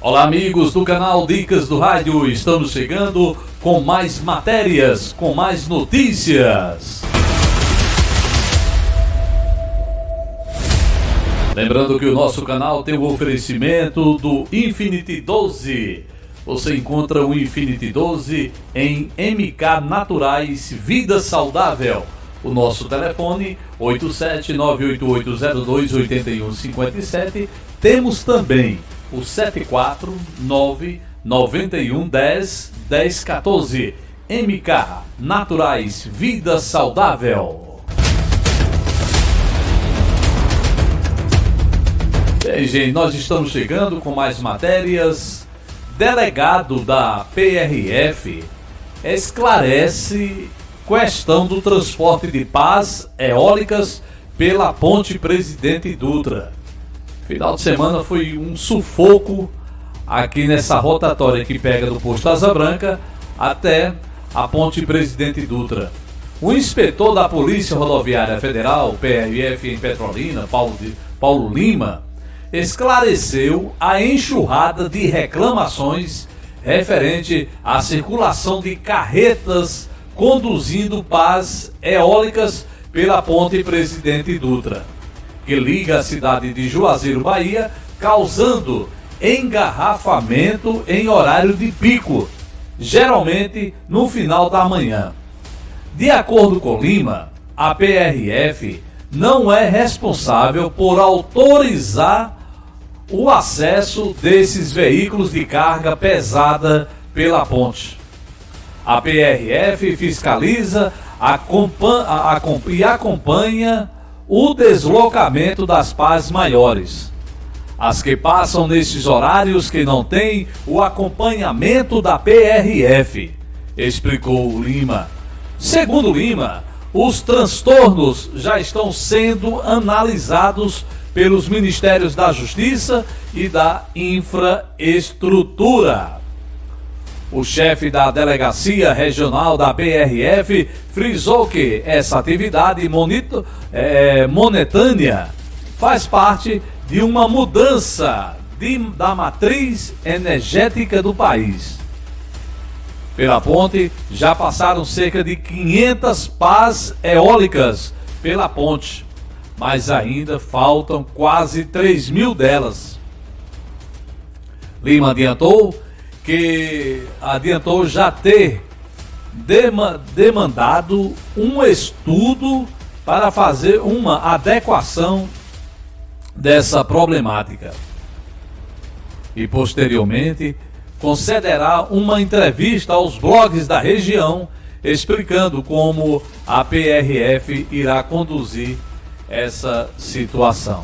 Olá, amigos do canal Dicas do Rádio. Estamos chegando com mais matérias, com mais notícias. Lembrando que o nosso canal tem o oferecimento do Infinity 12. Você encontra o Infinity 12 em MK Naturais Vida Saudável. O nosso telefone 87988028157. Temos também o 749 91 10 10 14. MK Naturais Vida Saudável. Bem, gente, nós estamos chegando com mais matérias. Delegado da PRF esclarece questão do transporte de pás eólicas pela ponte Presidente Dutra. Final de semana foi um sufoco aqui nessa rotatória que pega do posto Asa Branca até a ponte Presidente Dutra. O inspetor da Polícia Rodoviária Federal, PRF em Petrolina, Paulo, de, Paulo Lima, esclareceu a enxurrada de reclamações referente à circulação de carretas conduzindo pás eólicas pela ponte Presidente Dutra que liga a cidade de Juazeiro, Bahia, causando engarrafamento em horário de pico, geralmente no final da manhã. De acordo com Lima, a PRF não é responsável por autorizar o acesso desses veículos de carga pesada pela ponte. A PRF fiscaliza e acompanha o deslocamento das pás maiores. As que passam nesses horários que não têm o acompanhamento da PRF, explicou Lima. Segundo Lima, os transtornos já estão sendo analisados pelos Ministérios da Justiça e da Infraestrutura. O chefe da Delegacia Regional da PRF frisou que essa atividade monito, é, monetânea faz parte de uma mudança de, da matriz energética do país. Pela ponte já passaram cerca de 500 pás eólicas pela ponte, mas ainda faltam quase 3 mil delas. Lima adiantou que adiantou já ter demandado um estudo para fazer uma adequação dessa problemática. E posteriormente concederá uma entrevista aos blogs da região explicando como a PRF irá conduzir essa situação.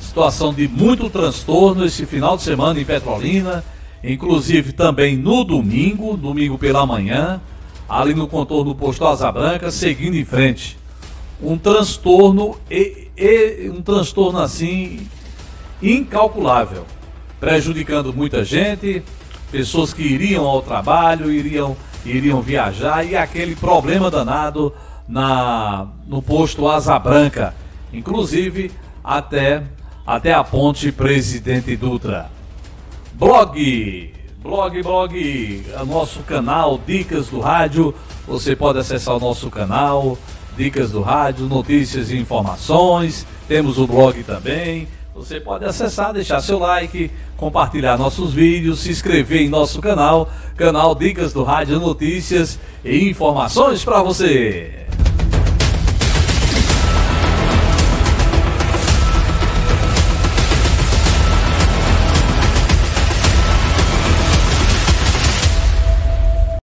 Situação de muito transtorno esse final de semana em Petrolina inclusive também no domingo, domingo pela manhã, ali no contorno do posto Asa Branca, seguindo em frente. Um transtorno e, e um transtorno assim incalculável, prejudicando muita gente, pessoas que iriam ao trabalho, iriam iriam viajar e aquele problema danado na no posto Asa Branca, inclusive até até a ponte Presidente Dutra. Blog, blog, blog, nosso canal Dicas do Rádio. Você pode acessar o nosso canal Dicas do Rádio, notícias e informações. Temos o blog também. Você pode acessar, deixar seu like, compartilhar nossos vídeos, se inscrever em nosso canal, canal Dicas do Rádio, notícias e informações para você.